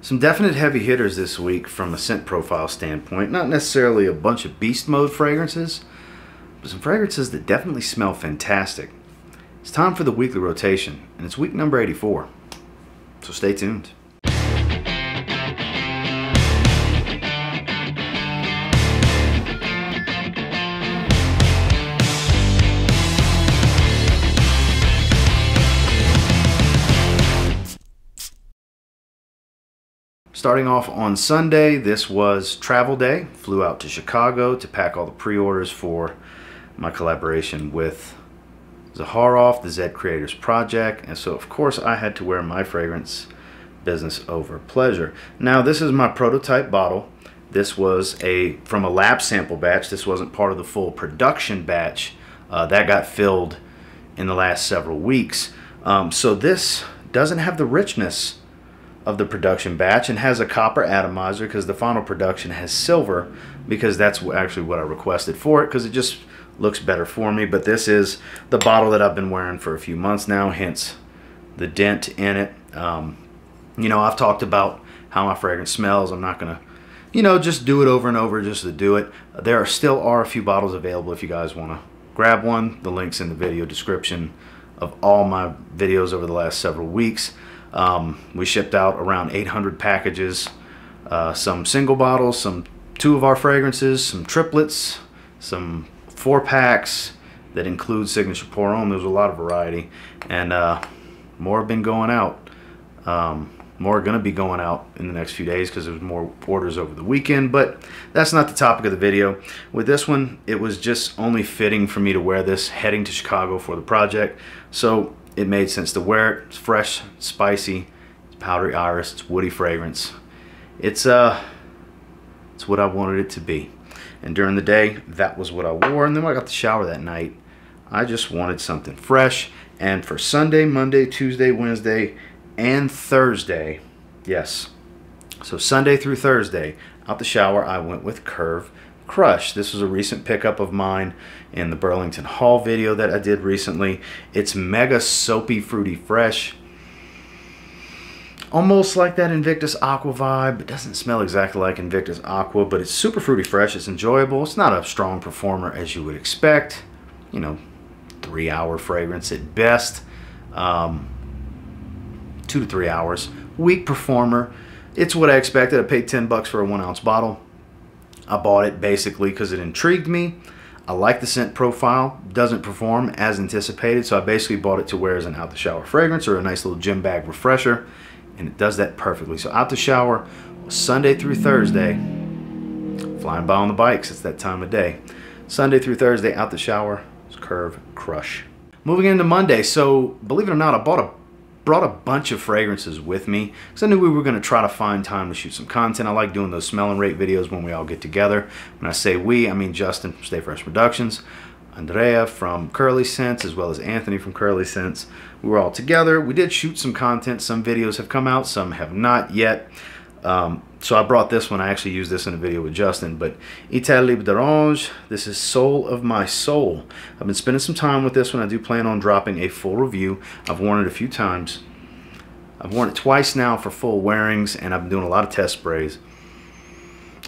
Some definite heavy hitters this week from a scent profile standpoint. Not necessarily a bunch of beast mode fragrances, but some fragrances that definitely smell fantastic. It's time for the weekly rotation, and it's week number 84. So stay tuned. Starting off on Sunday, this was travel day. Flew out to Chicago to pack all the pre-orders for my collaboration with Zaharoff, the Zed Creators Project. And so, of course, I had to wear my fragrance business over pleasure. Now, this is my prototype bottle. This was a from a lab sample batch. This wasn't part of the full production batch. Uh, that got filled in the last several weeks. Um, so this doesn't have the richness of the production batch and has a copper atomizer because the final production has silver because that's actually what I requested for it because it just looks better for me. But this is the bottle that I've been wearing for a few months now, hence the dent in it. Um, you know, I've talked about how my fragrance smells. I'm not going to, you know, just do it over and over just to do it. There are still are a few bottles available if you guys want to grab one. The link's in the video description of all my videos over the last several weeks. Um, we shipped out around 800 packages, uh, some single bottles, some two of our fragrances, some triplets, some four packs that include Signature Pour Homme. There's a lot of variety, and uh, more have been going out. Um, more are going to be going out in the next few days because there's more orders over the weekend, but that's not the topic of the video. With this one, it was just only fitting for me to wear this heading to Chicago for the project. So it made sense to wear it. It's fresh, spicy, it's powdery iris, it's woody fragrance. It's uh, it's what I wanted it to be. And during the day, that was what I wore. And then when I got the shower that night, I just wanted something fresh. And for Sunday, Monday, Tuesday, Wednesday, and Thursday, yes. So Sunday through Thursday, out the shower, I went with Curve Crush. This was a recent pickup of mine in the Burlington Hall video that I did recently. It's mega soapy, fruity, fresh. Almost like that Invictus Aqua vibe. It doesn't smell exactly like Invictus Aqua, but it's super fruity fresh. It's enjoyable. It's not a strong performer as you would expect. You know, three hour fragrance at best. Um, two to three hours. Weak performer. It's what I expected. I paid 10 bucks for a one ounce bottle. I bought it basically because it intrigued me. I like the scent profile, doesn't perform as anticipated, so I basically bought it to wear as an out the shower fragrance or a nice little gym bag refresher, and it does that perfectly. So out the shower, Sunday through Thursday, flying by on the bikes, it's that time of day. Sunday through Thursday, out the shower, Curve Crush. Moving into Monday, so believe it or not, I bought a brought a bunch of fragrances with me because I knew we were going to try to find time to shoot some content. I like doing those smell and rate videos when we all get together. When I say we, I mean Justin from Stay Fresh Productions, Andrea from Curly Scents, as well as Anthony from Curly Scents. We were all together. We did shoot some content. Some videos have come out, some have not yet. Um, so I brought this one. I actually used this in a video with Justin. But Etat Libre d'Orange, this is Soul of My Soul. I've been spending some time with this one. I do plan on dropping a full review. I've worn it a few times. I've worn it twice now for full wearings, and I've been doing a lot of test sprays.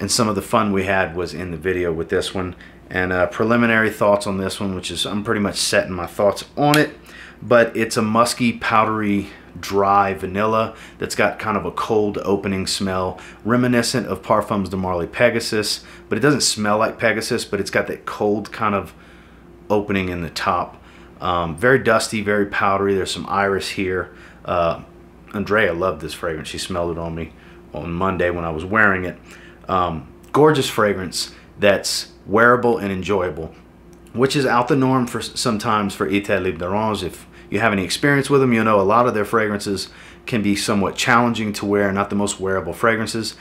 And some of the fun we had was in the video with this one. And uh, preliminary thoughts on this one, which is I'm pretty much setting my thoughts on it. But it's a musky, powdery dry vanilla that's got kind of a cold opening smell, reminiscent of Parfums de Marly Pegasus, but it doesn't smell like Pegasus, but it's got that cold kind of opening in the top. Um, very dusty, very powdery. There's some iris here. Uh, Andrea loved this fragrance. She smelled it on me on Monday when I was wearing it. Um, gorgeous fragrance that's wearable and enjoyable, which is out the norm for sometimes for Etat Libre d'Orange if you have any experience with them, you'll know a lot of their fragrances can be somewhat challenging to wear, not the most wearable fragrances.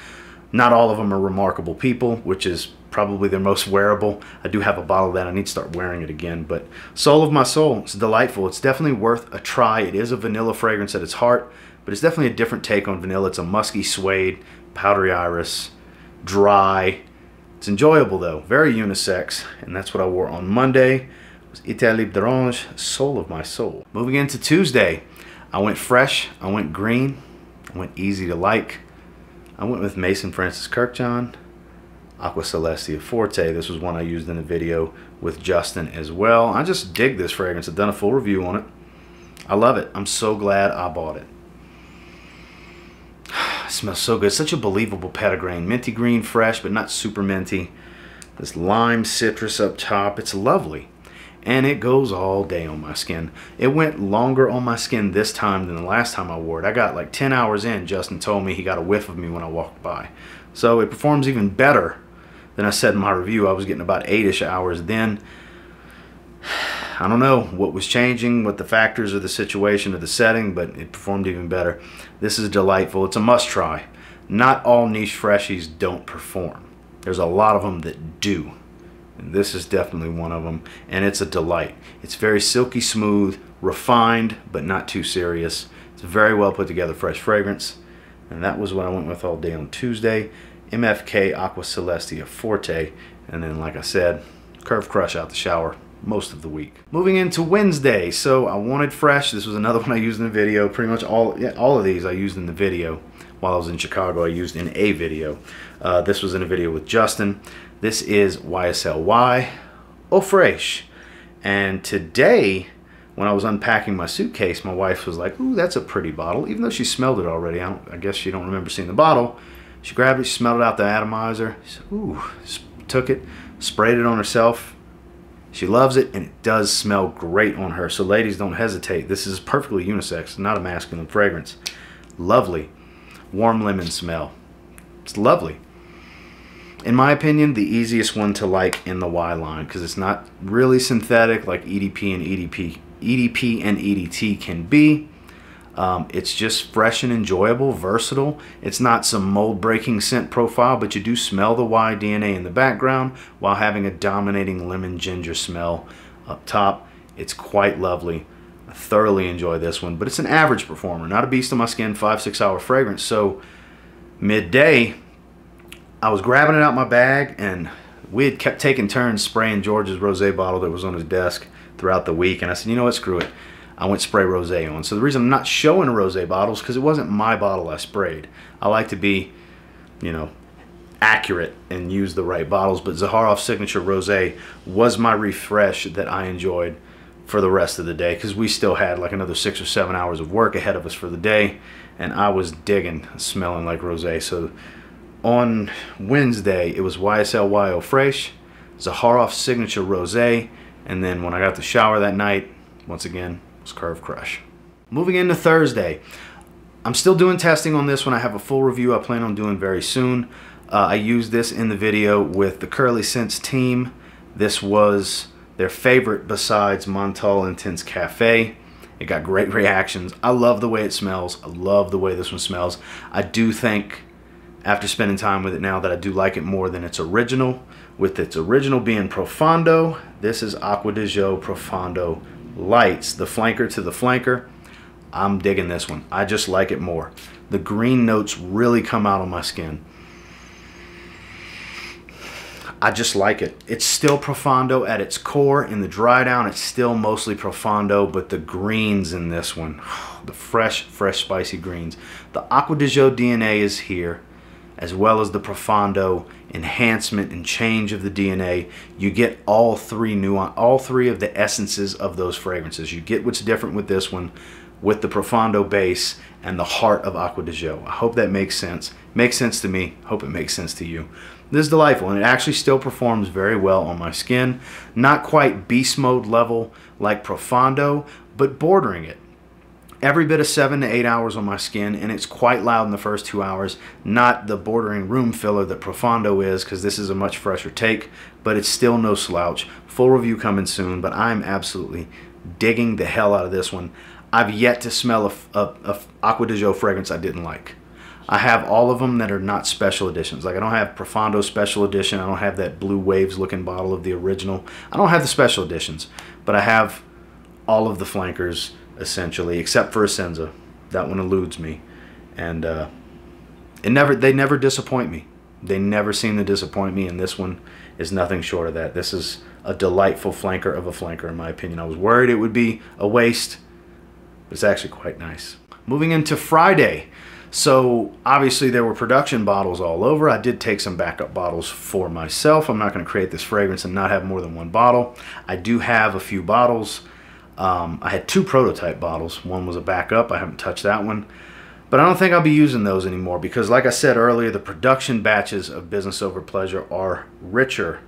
Not all of them are remarkable people, which is probably their most wearable. I do have a bottle that. I need to start wearing it again. But Soul of My Soul, it's delightful. It's definitely worth a try. It is a vanilla fragrance at its heart, but it's definitely a different take on vanilla. It's a musky suede, powdery iris, dry. It's enjoyable though, very unisex, and that's what I wore on Monday. Etat Libre d'Orange, Soul of My Soul. Moving into Tuesday, I went fresh, I went green, I went easy to like. I went with Maison Francis Kurkdjian, Aqua Celestia Forte. This was one I used in the video with Justin as well. I just dig this fragrance. I've done a full review on it. I love it. I'm so glad I bought it. it smells so good. Such a believable petitgrain. Minty green, fresh, but not super minty. This lime citrus up top. It's lovely. And it goes all day on my skin. It went longer on my skin this time than the last time I wore it. I got like 10 hours in. Justin told me he got a whiff of me when I walked by. So it performs even better than I said in my review. I was getting about 8-ish hours then. I don't know what was changing, what the factors of the situation of the setting, but it performed even better. This is delightful. It's a must try. Not all niche freshies don't perform. There's a lot of them that do. This is definitely one of them, and it's a delight. It's very silky smooth, refined, but not too serious. It's very well put together fresh fragrance, and that was what I went with all day on Tuesday. MFK Aqua Celestia Forte, and then like I said, Curve Crush out the shower most of the week. Moving into Wednesday, so I wanted fresh. This was another one I used in the video. Pretty much all yeah, all of these I used in the video. While I was in Chicago, I used in a video. Uh, this was in a video with Justin. This is YSL Y Eau Fraiche. And today, when I was unpacking my suitcase, my wife was like, ooh, that's a pretty bottle. Even though she smelled it already. I, I guess she don't remember seeing the bottle. She grabbed it, she smelled it out the atomizer. Said, ooh, took it, sprayed it on herself. She loves it, and it does smell great on her. So ladies, don't hesitate. This is perfectly unisex, not a masculine fragrance. Lovely, warm lemon smell. It's lovely. In my opinion, the easiest one to like in the Y line because it's not really synthetic like EDP and EDP, EDP and EDT can be. Um, it's just fresh and enjoyable, versatile. It's not some mold breaking scent profile, but you do smell the Y DNA in the background while having a dominating lemon ginger smell up top. It's quite lovely. I thoroughly enjoy this one, but it's an average performer, not a beast on my skin, five, six hour fragrance. So midday, I was grabbing it out my bag and we had kept taking turns spraying George's rosé bottle that was on his desk throughout the week. And I said, you know what, screw it. I went spray rosé on. So the reason I'm not showing a rosé bottles is because it wasn't my bottle I sprayed. I like to be, you know, accurate and use the right bottles. But Zaharoff Signature Rosé was my refresh that I enjoyed for the rest of the day because we still had like another six or seven hours of work ahead of us for the day. And I was digging smelling like rosé. So on Wednesday, it was YSL Eau Fraiche, Zaharoff Signature Rosé, and then when I got the shower that night, once again, was Curve Crush. Moving into Thursday, I'm still doing testing on this one. I have a full review I plan on doing very soon. Uh, I used this in the video with the Curly Scents team. This was their favorite besides Montale Intense Cafe. It got great reactions. I love the way it smells. I love the way this one smells. I do think after spending time with it now that I do like it more than its original. With its original being Profondo, this is Acqua di Gio Profondo Lights, the flanker to the flanker. I'm digging this one. I just like it more. The green notes really come out on my skin. I just like it. It's still Profondo at its core. In the dry down, it's still mostly Profondo, but the greens in this one, the fresh, fresh, spicy greens. The Acqua di Gio DNA is here as well as the profondo enhancement and change of the DNA, you get all three nuance, all three of the essences of those fragrances. You get what's different with this one, with the profondo base and the heart of Acqua di Gio. I hope that makes sense. Makes sense to me. Hope it makes sense to you. This is delightful, and it actually still performs very well on my skin. Not quite beast mode level like Profondo, but bordering it every bit of seven to eight hours on my skin and it's quite loud in the first two hours not the bordering room filler that profondo is because this is a much fresher take but it's still no slouch full review coming soon but i'm absolutely digging the hell out of this one i've yet to smell a, a, a Acqua di Gio fragrance i didn't like I have all of them that are not special editions. Like I don't have Profondo special edition. I don't have that blue waves looking bottle of the original. I don't have the special editions, but I have all of the flankers essentially, except for Essenza. That one eludes me, and uh, it never they never disappoint me. They never seem to disappoint me, and this one is nothing short of that. This is a delightful flanker of a flanker, in my opinion. I was worried it would be a waste, but it's actually quite nice. Moving into Friday. So obviously there were production bottles all over. I did take some backup bottles for myself. I'm not going to create this fragrance and not have more than one bottle. I do have a few bottles. Um, I had two prototype bottles. One was a backup. I haven't touched that one. But I don't think I'll be using those anymore because like I said earlier, the production batches of Business Over Pleasure are richer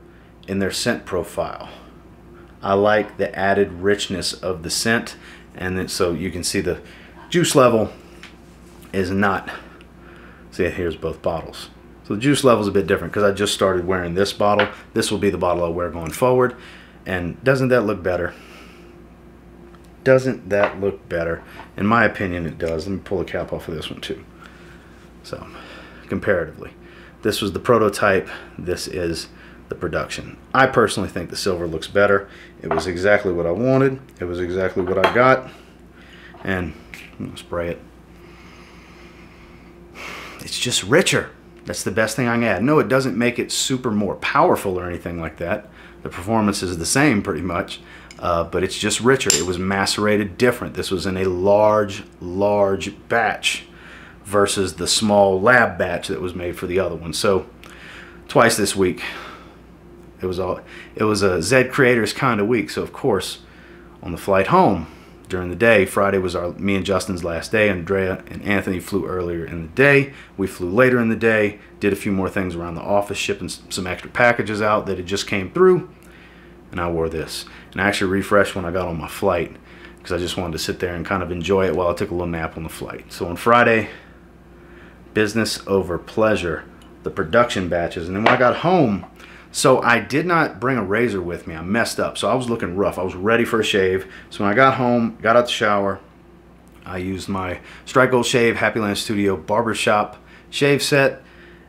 in their scent profile. I like the added richness of the scent and then, so you can see the juice level is not see here's both bottles. So the juice level is a bit different because I just started wearing this bottle. This will be the bottle I'll wear going forward. And doesn't that look better? Doesn't that look better? In my opinion it does. Let me pull the cap off of this one too. So comparatively this was the prototype. This is the production. I personally think the silver looks better it was exactly what I wanted it was exactly what I got and spray it it's just richer. That's the best thing I can add. No, it doesn't make it super more powerful or anything like that. The performance is the same pretty much, uh, but it's just richer. It was macerated different. This was in a large, large batch versus the small lab batch that was made for the other one. So twice this week, it was all it was a Z Creators kind of week. So of course, on the flight home, during the day. Friday was our me and Justin's last day. Andrea and Anthony flew earlier in the day. We flew later in the day. Did a few more things around the office, shipping some extra packages out that had just came through. And I wore this. And I actually refreshed when I got on my flight because I just wanted to sit there and kind of enjoy it while I took a little nap on the flight. So on Friday, business over pleasure, the production batches. And then when I got home, so I did not bring a razor with me. I messed up. So I was looking rough. I was ready for a shave. So when I got home, got out the shower, I used my Strike Gold Shave Happy Land Studio Barbershop shave set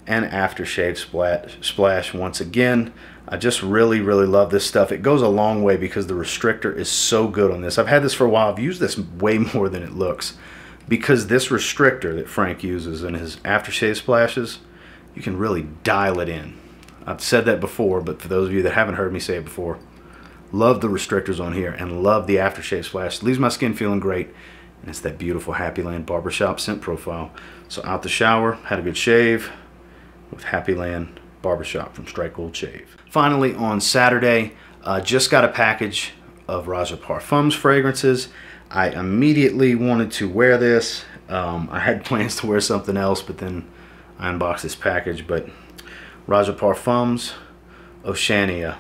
and aftershave splash, splash once again. I just really, really love this stuff. It goes a long way because the restrictor is so good on this. I've had this for a while. I've used this way more than it looks because this restrictor that Frank uses in his aftershave splashes, you can really dial it in. I've said that before, but for those of you that haven't heard me say it before, love the restrictors on here and love the aftershave splash. leaves my skin feeling great. And it's that beautiful Happy Land Barbershop scent profile. So out the shower, had a good shave with Happy Land Barbershop from Strike Gold Shave. Finally, on Saturday, uh, just got a package of Roja Parfums fragrances. I immediately wanted to wear this. Um, I had plans to wear something else, but then I unboxed this package. But Roja Parfums, Oceania.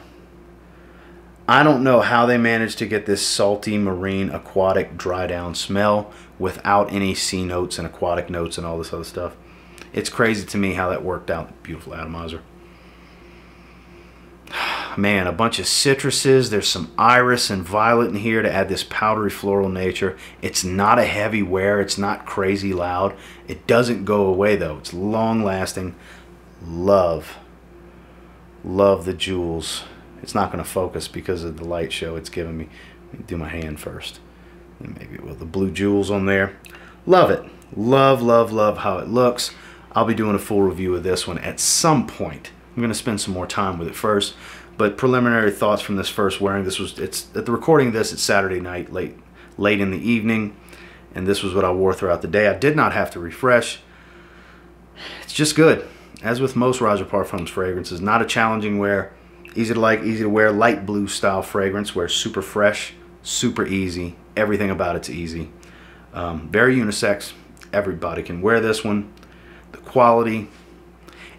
I don't know how they managed to get this salty marine aquatic dry down smell without any sea notes and aquatic notes and all this other stuff. It's crazy to me how that worked out. Beautiful atomizer. Man, a bunch of citruses. There's some iris and violet in here to add this powdery floral nature. It's not a heavy wear. It's not crazy loud. It doesn't go away though. It's long lasting love love the jewels. It's not going to focus because of the light show it's giving me. Me do my hand first. And maybe with the blue jewels on there. Love it. Love love love how it looks. I'll be doing a full review of this one at some point. I'm going to spend some more time with it first. But preliminary thoughts from this first wearing this was it's at the recording of this it's Saturday night late late in the evening. And this was what I wore throughout the day. I did not have to refresh. It's just good as with most Roja Parfums fragrances, not a challenging wear, easy to like, easy to wear, light blue style fragrance where super fresh, super easy, everything about it's easy. Um, very unisex, everybody can wear this one. The quality,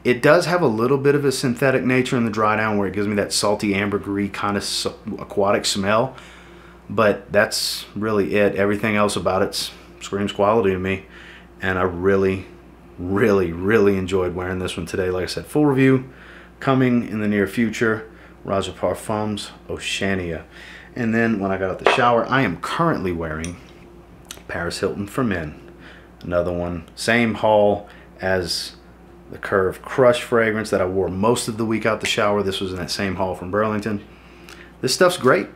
it does have a little bit of a synthetic nature in the dry down where it gives me that salty ambergris kind of aquatic smell, but that's really it. Everything else about it screams quality to me, and I really, really, really enjoyed wearing this one today. Like I said, full review coming in the near future. Roja Parfums Oceania. And then when I got out the shower, I am currently wearing Paris Hilton for Men. Another one, same haul as the Curve Crush fragrance that I wore most of the week out the shower. This was in that same haul from Burlington. This stuff's great.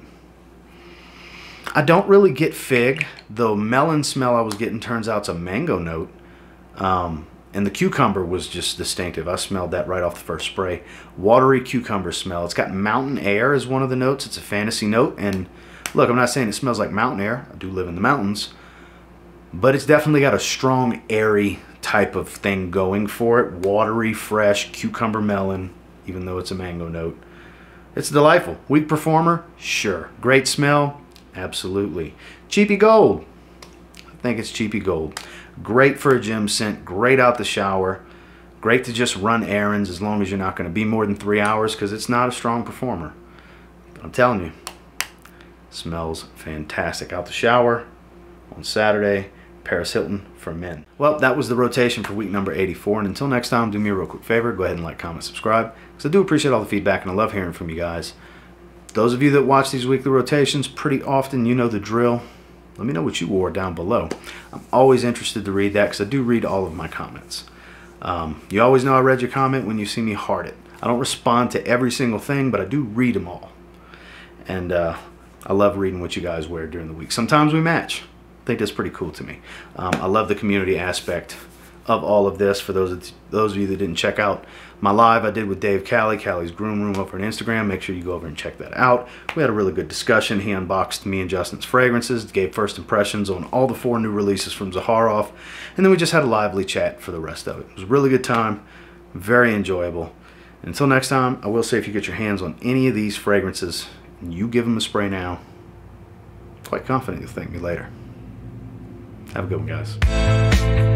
I don't really get fig. The melon smell I was getting turns out it's a mango note. Um, and the cucumber was just distinctive. I smelled that right off the first spray. Watery cucumber smell. It's got mountain air as one of the notes. It's a fantasy note. And look, I'm not saying it smells like mountain air. I do live in the mountains. but it's definitely got a strong, airy type of thing going for it. Watery, fresh, cucumber melon, even though it's a mango note. It's delightful. Weak performer? Sure. Great smell? Absolutely. Cheapy gold? I think it's cheapy gold. Great for a gym scent, great out the shower. Great to just run errands as long as you're not going to be more than three hours because it's not a strong performer. But I'm telling you, smells fantastic out the shower on Saturday. Paris Hilton for men. Well, that was the rotation for week number 84. And until next time, do me a real quick favor. Go ahead and like, comment, subscribe. Because I do appreciate all the feedback and I love hearing from you guys. Those of you that watch these weekly rotations pretty often, you know the drill. Let me know what you wore down below. I'm always interested to read that because I do read all of my comments. Um, you always know I read your comment when you see me heart it. I don't respond to every single thing, but I do read them all. And uh, I love reading what you guys wear during the week. Sometimes we match. I think that's pretty cool to me. Um, I love the community aspect of all of this. For those of, those of you that didn't check out my live I did with Dave Cali, Cali's Groom Room over on Instagram, make sure you go over and check that out. We had a really good discussion. He unboxed me and Justin's fragrances, gave first impressions on all the four new releases from Zaharoff, and then we just had a lively chat for the rest of it. It was a really good time, very enjoyable. Until next time, I will say if you get your hands on any of these fragrances, and you give them a spray now, quite confident you'll thank me later. Have a good one, guys.